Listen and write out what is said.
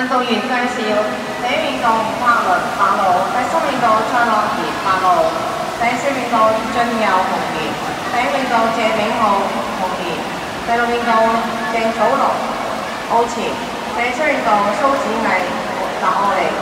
运动员介绍：第一面道潘伦发路，第三面道张乐怡发路，第四面道俊友红莲，第一面道谢炳浩红莲，第六面道郑祖龙奥前，第七面道苏子毅打利。